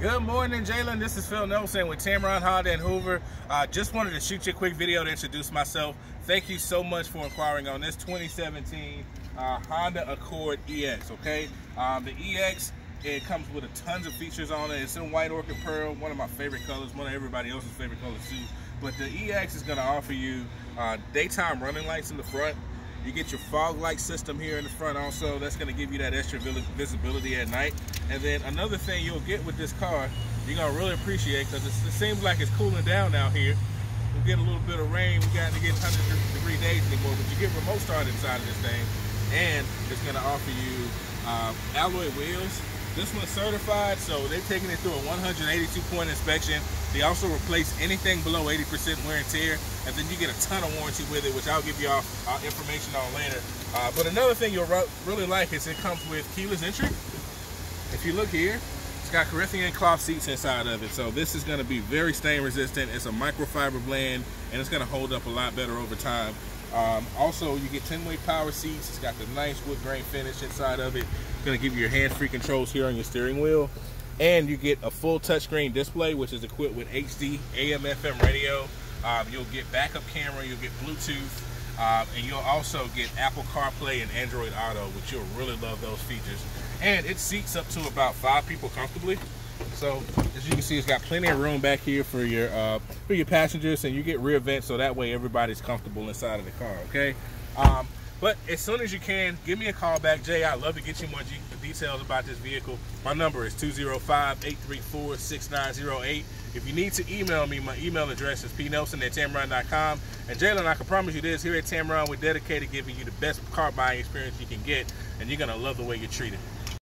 Good morning, Jalen. This is Phil Nelson with Tameron Honda and Hoover. Uh, just wanted to shoot you a quick video to introduce myself. Thank you so much for inquiring on this 2017 uh, Honda Accord EX, okay? Um, the EX, it comes with a tons of features on it. It's in white orchid pearl, one of my favorite colors, one of everybody else's favorite colors too. But the EX is gonna offer you uh, daytime running lights in the front, you get your fog light system here in the front also. That's going to give you that extra visibility at night. And then another thing you'll get with this car, you're to really appreciate because it seems like it's cooling down out here. We're getting a little bit of rain. We got to get 100 degree days anymore, but you get remote start inside of this thing. And it's going to offer you uh, alloy wheels this one's certified, so they've taken it through a 182 point inspection. They also replace anything below 80% wear and tear, and then you get a ton of warranty with it, which I'll give you all uh, information on later. Uh, but another thing you'll really like is it comes with keyless entry. If you look here, it's got Corinthian cloth seats inside of it, so this is going to be very stain resistant. It's a microfiber blend, and it's going to hold up a lot better over time. Um, also, you get 10-way power seats. It's got the nice wood grain finish inside of it. It's going to give you your hands-free controls here on your steering wheel. And you get a full touchscreen display, which is equipped with HD, AM, FM radio. Um, you'll get backup camera. You'll get Bluetooth. Uh, and you'll also get Apple CarPlay and Android Auto, which you'll really love those features. And it seats up to about five people comfortably. So as you can see, it's got plenty of room back here for your uh, for your passengers, and you get rear vents so that way everybody's comfortable inside of the car. Okay. Um, but as soon as you can, give me a call back, Jay. I'd love to get you more details about this vehicle. My number is 205-834-6908. If you need to email me, my email address is pnelson at tameron.com. And Jalen, I can promise you this, here at Tameron, we're dedicated to giving you the best car buying experience you can get, and you're going to love the way you're treated.